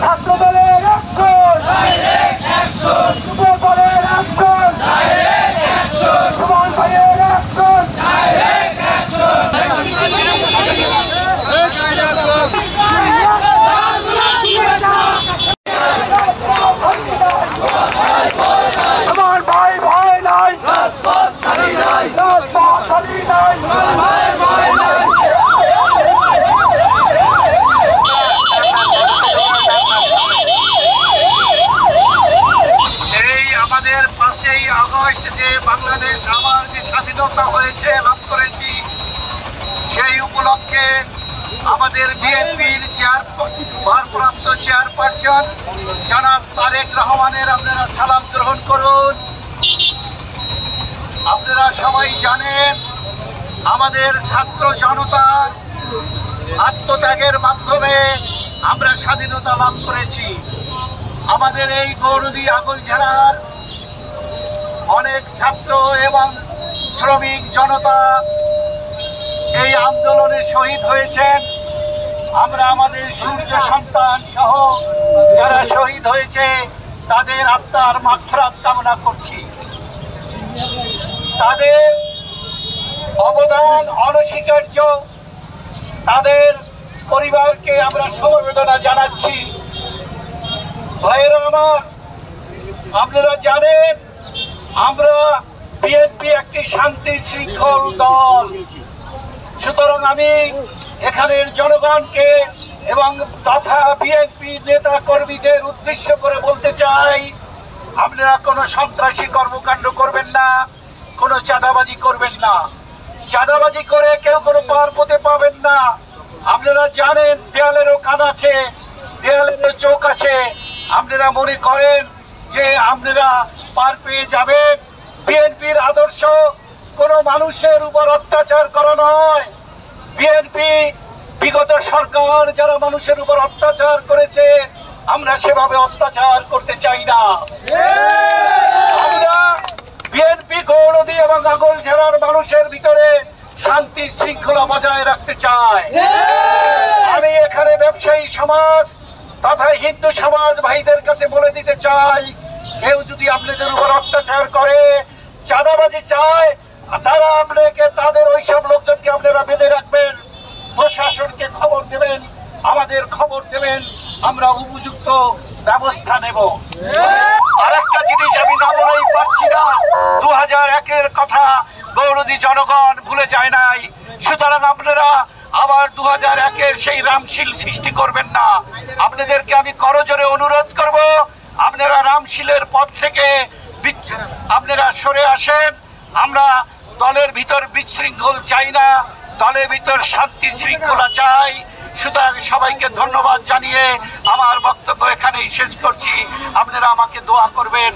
ছাত্রদল পাঁচই আগস্ট যে বাংলাদেশ আমার যে স্বাধীনতা হয়েছে লাভ করেছি, সেই উপলক্ষে আমাদের বিএনপির চেয়ার ভারপ্রাপ্ত চেয়ারপারসন জনাব তারেক রহমানের আপনারা সালাম গ্রহণ করুন। আপনারা সবাই জানেন, আমাদের ছাত্র জনতা আত্মত্যাগের মাধ্যমে আমরা স্বাধীনতা লাভ করেছি। আমাদের এই গৌরদী আগল জেলার অনেক ছাত্র এবং শ্রমিক জনতা এই আন্দোলনে শহীদ হয়েছেন। আমরা আমাদের সূর্য সন্তান সহ যারা শহীদ হয়েছে, তাদের আত্মার মাত্রাত কামনা করছি। তাদের অবদান, অনস্বীকার্য, তাদের পরিবারকে আমরা সমবেদনা জানাচ্ছি। ভাইয়েরা আমার, আপনারা জানেন আমরা বিএনপি একটি শান্তি শৃঙ্খল দল। সুতরাং আমি এখানের জনগণকে এবং তথা বিএনপি নেতা কর্মীদের উদ্দেশ্য করে বলতে চাই, আপনারা কোনো সন্ত্রাসী কর্মকাণ্ড করবেন না, কোনো চাঁদাবাজি করবেন না। চাঁদাবাজি করে কেউ কোনো পার পেতে পাবেন না। আপনারা জানেন, দেয়ালেরও কান আছে, দেয়ালেরও চোখ আছে। আপনারা মনে করেন যে আপনারা পার পেয়ে যাবেন। বিএনপির আদর্শ, কোনো মানুষের উপর অত্যাচার করা নয়। বিএনপি, বিগত সরকার যারা মানুষের উপর অত্যাচার করেছে, আমরা সেভাবে অত্যাচার করতে চাই না। আমরা বিএনপি গৌরদী এবং আগল জেলার মানুষের ভিতরে শান্তি শৃঙ্খলা বজায় রাখতে চাই। আমি এখানে ব্যবসায়ী সমাজ তথা হিন্দু সমাজ ভাইদের কাছে বলে দিতে চাই কেউ যদি আপনাদের উপর অত্যাচার করে, চাঁদাবাজি চায়, তারা আপনাকে, তাদের ওইসব লোকজনকে আপনারা বেঁধে রাখবেন। প্রশাসনকে খবর দেবেন, আমাদের খবর দেবেন, আমরা উপযুক্ত ব্যবস্থা নেব। আর একটা জিনিস আমি না বলেই পারছি না দু হাজার একের কথা গৌরদী জনগণ ভুলে যায় নাই। সুতরাং আপনারা আবার দু হাজার একের সেই রামশীল সৃষ্টি করবেন না। আপনাদেরকে আমি করজোরে অনুরোধ করব আপনারা রামশিলের পথ থেকে আপনারা সরে আসেন। আমরা দলের ভিতর বিশৃঙ্খল চাই না, দলের ভিতর শান্তি শৃঙ্খলা চাই। সুতরাং সবাইকে ধন্যবাদ জানিয়ে আমার বক্তব্য এখানেই শেষ করছি। আপনারা আমাকে দোয়া করবেন।